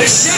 Yes.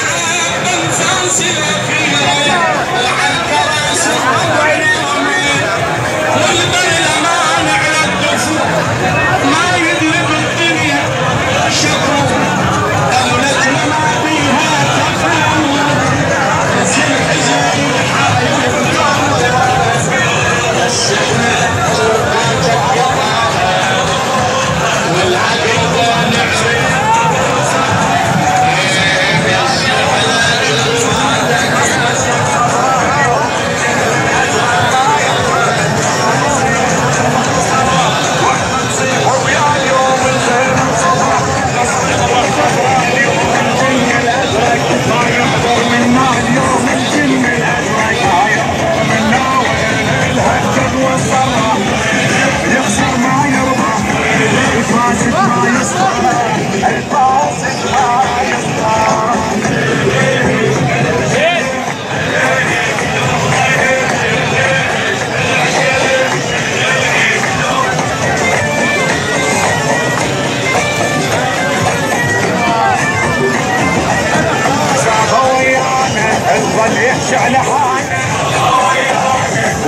لحان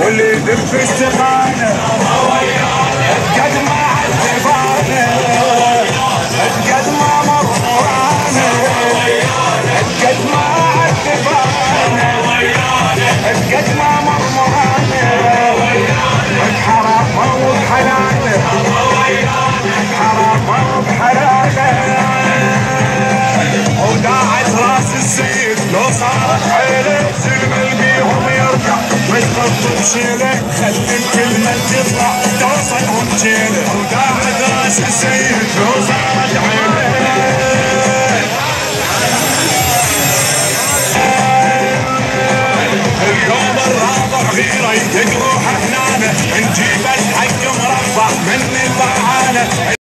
واللي يدب السخانة. لو صارت حيله سلم بيهم يرجع ويخطط شيله خلي الكلمة تطلع توصلهم جيله وداعت راس السيد لو صارت حيله اليوم الرابع غيره يدق روح هنانه نجيب الحق مربع من البعانه